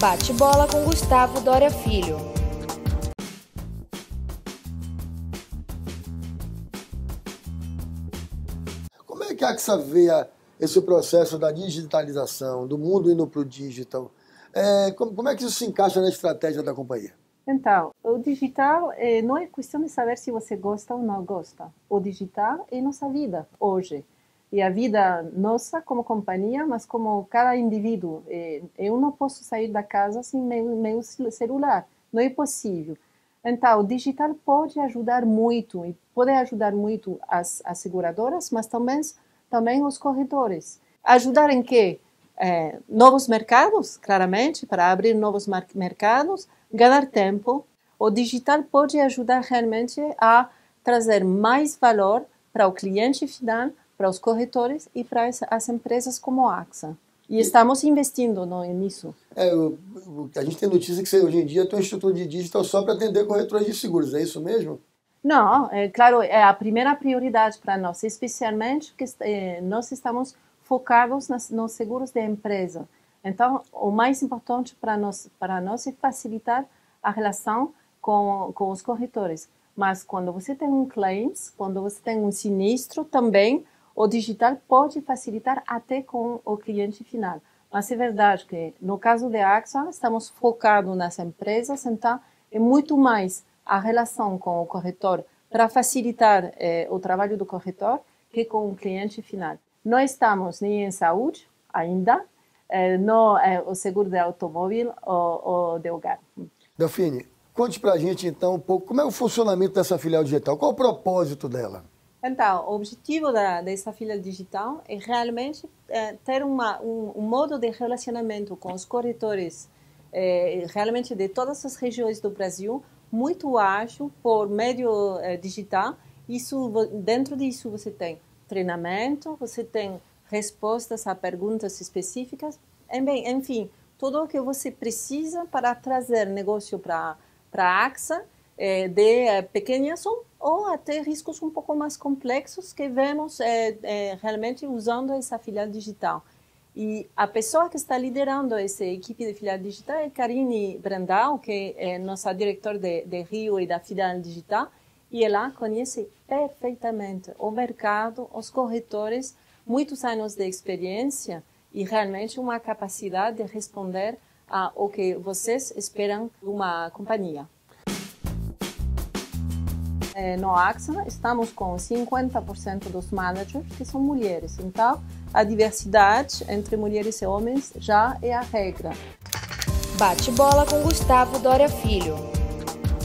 Bate bola com Gustavo Dória Filho. Como é que a AXA vê esse processo da digitalização, do mundo indo para o digital? É, como, como é que isso se encaixa na estratégia da companhia? Então, o digital eh, não é questão de saber se você gosta ou não gosta. O digital é nossa vida hoje. E a vida nossa como companhia, mas como cada indivíduo. Eh, eu não posso sair da casa sem meu, meu celular. Não é possível. Então, o digital pode ajudar muito, e pode ajudar muito as, as seguradoras, mas também, também os corretores. Ajudar em quê? É, novos mercados, claramente, para abrir novos mercados, ganhar tempo. O digital pode ajudar realmente a trazer mais valor para o cliente final, para os corretores e para as empresas como a AXA. E estamos investindo no, nisso. É, o, a gente tem notícia que você, hoje em dia tem um instituto de digital só para atender corretores de seguros, é isso mesmo? Não, é claro, é a primeira prioridade para nós, especialmente porque é, nós estamos focados nas, nos seguros de empresa. Então, o mais importante para nós, para nós é facilitar a relação com, com os corretores. Mas quando você tem um claims, quando você tem um sinistro, também o digital pode facilitar até com o cliente final. Mas é verdade que no caso da AXA, estamos focados nas empresas, então é muito mais a relação com o corretor para facilitar eh, o trabalho do corretor que com o cliente final. Não estamos nem em saúde ainda, eh, no eh, o seguro de automóvel ou, ou de hogar. Delfine, conte para a gente então um pouco como é o funcionamento dessa filial digital, qual o propósito dela? Então, o objetivo da, dessa filial digital é realmente é, ter uma, um, um, modo de relacionamento com os corretores é, realmente de todas as regiões do Brasil muito ágil por meio é, digital. Isso, dentro disso você tem treinamento, você tem respostas a perguntas específicas, enfim, tudo o que você precisa para trazer negócio para a AXA de pequenas ou, ou até riscos um pouco mais complexos que vemos é, é, realmente usando essa filial digital. E a pessoa que está liderando essa equipe de filial digital é Karine Brandau, que é nossa diretora de, de Rio e da filial digital, e ela conhece perfeitamente o mercado, os corretores, muitos anos de experiência e realmente uma capacidade de responder ao que vocês esperam de uma companhia. É, no AXA, estamos com 50% dos managers que são mulheres. Então, a diversidade entre mulheres e homens já é a regra. Bate bola com Gustavo Dória Filho.